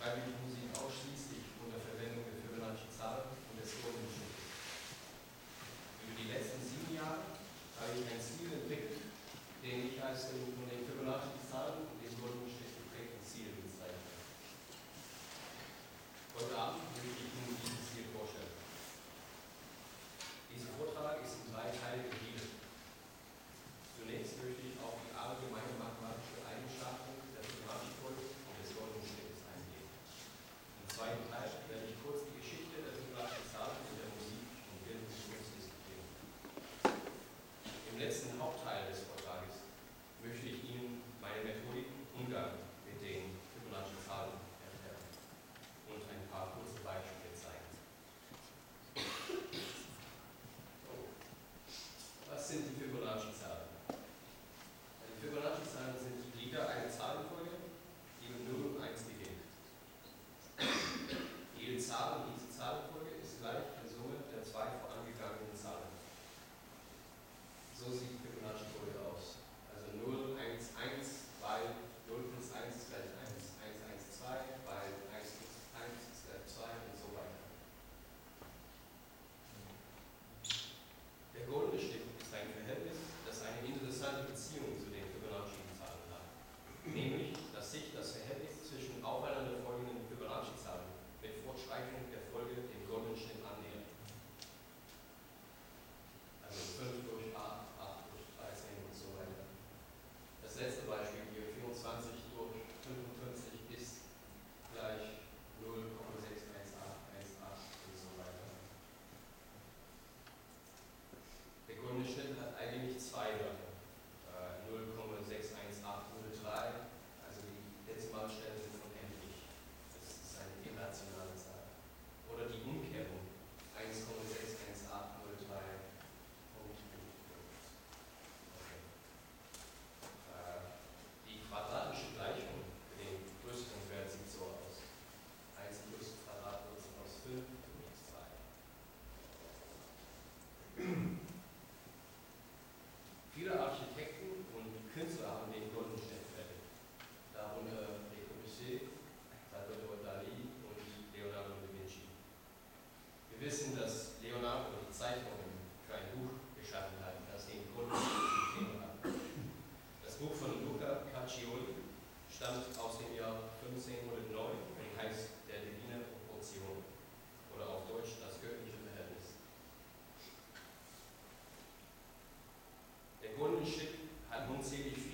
vai vir inclusive unzählig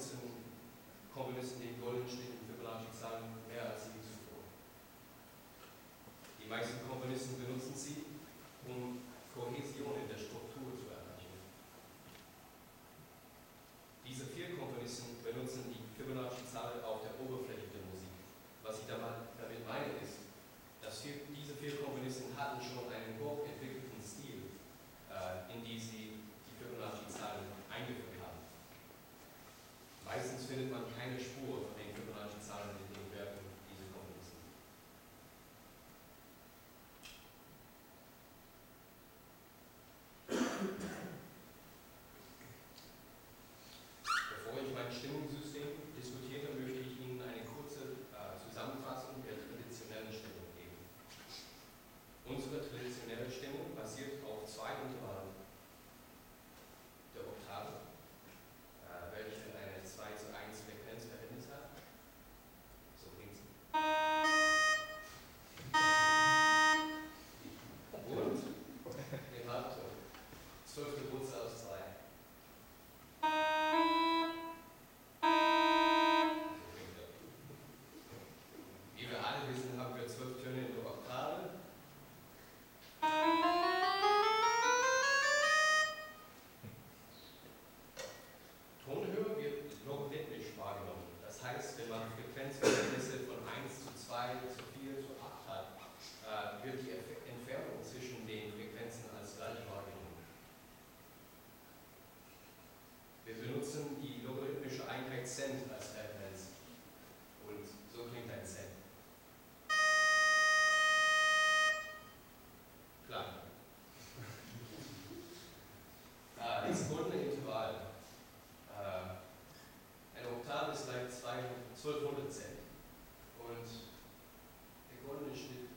14 Komponisten den goldenen stehen, im Fibonacci-Zahlen mehr als 7 zuvor. Die meisten Komponisten Fotodozent. Und der Grunde steht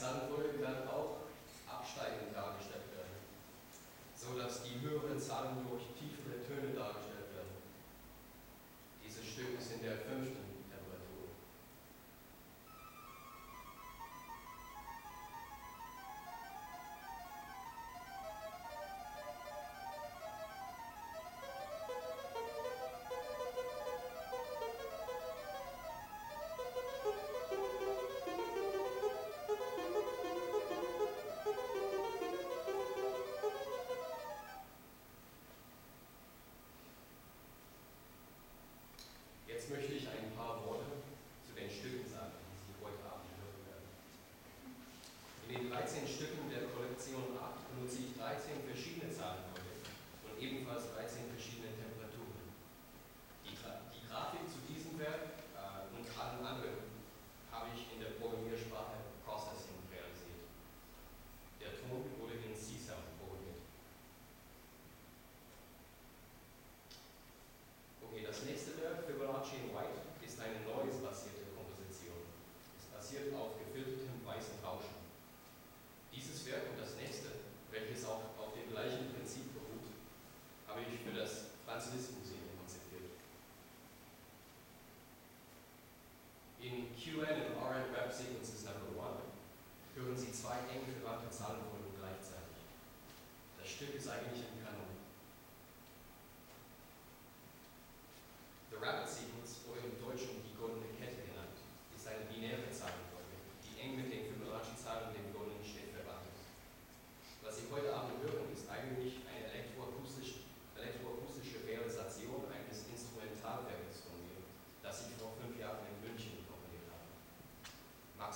excited 13 Stücken der Kollektion 8 benutze ich 13 verschiedene Zahlenfolgen und ebenfalls 13 verschiedene Temperaturen. Die, die Grafik zu diesem Werk äh, und allen anderen habe ich in der Programmiersprache Processing realisiert. Der Ton wurde in C-Sound programmiert. Okay, das nächste Werk, Fibonacci in White, ist eine Noise-basierte Komposition. Es basiert auf Rassismuslinie konzipiert. In QN und RN Rap Sequences Number 1 hören Sie zwei eng verwandte Zahlenfolgen gleichzeitig. Das Stück ist eigentlich ein Kanon. The Rapid Sequence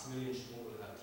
Maximilian Schmuel hat